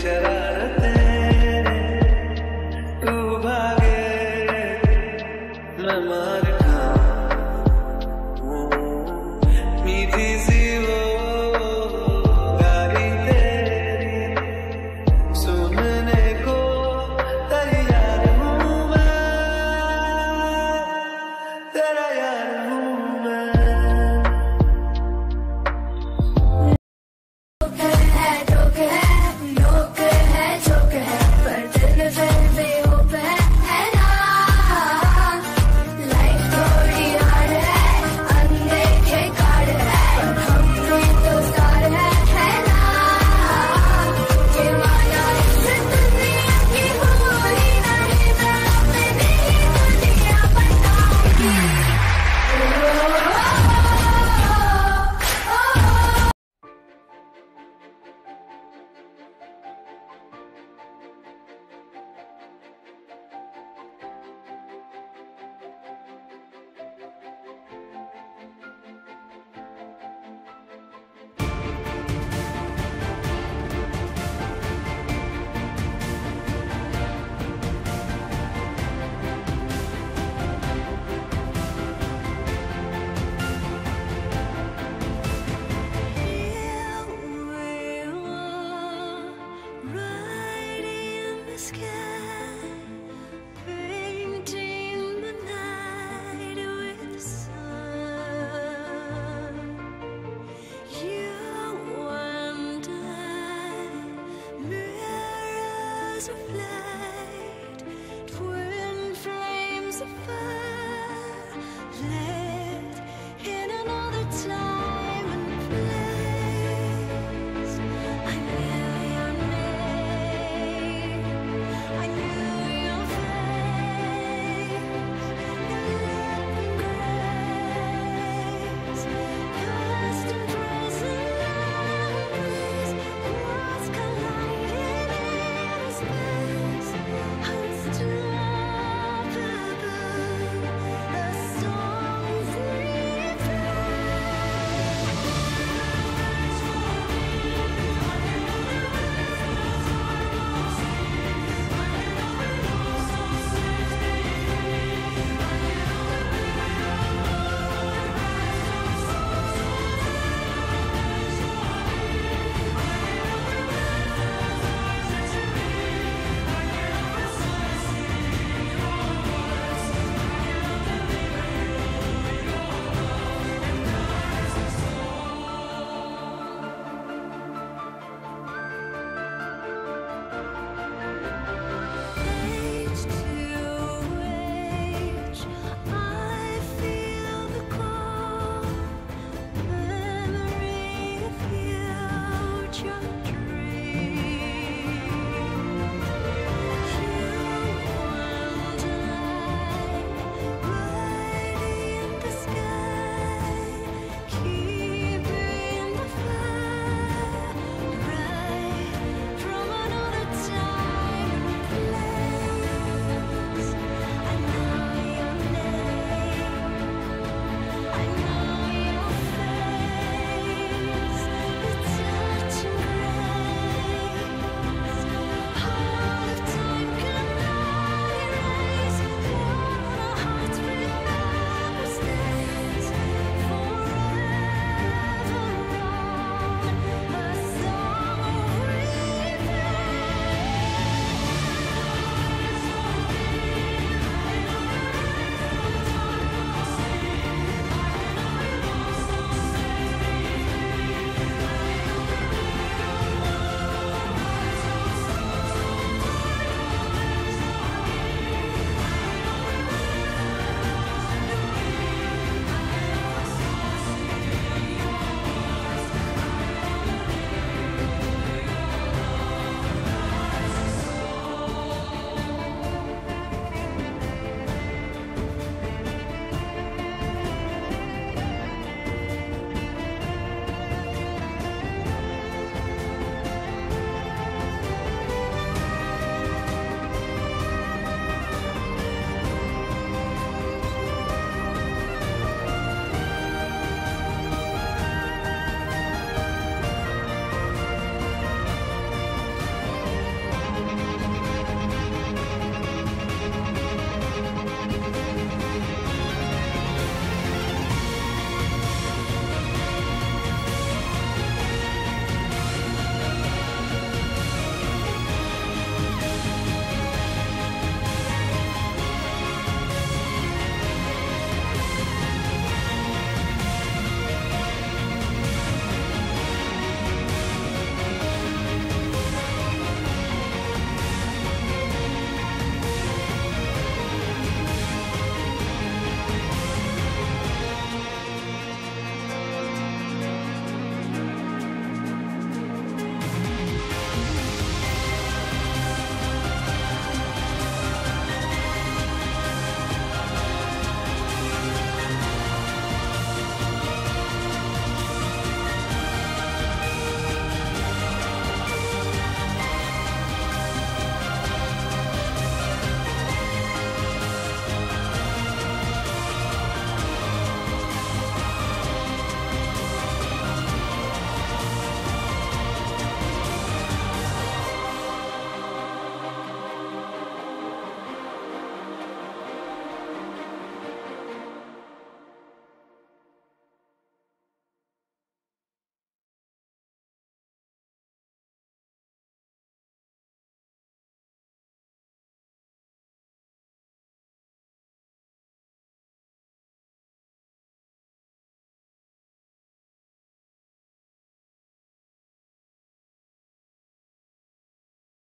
shut up. Bye.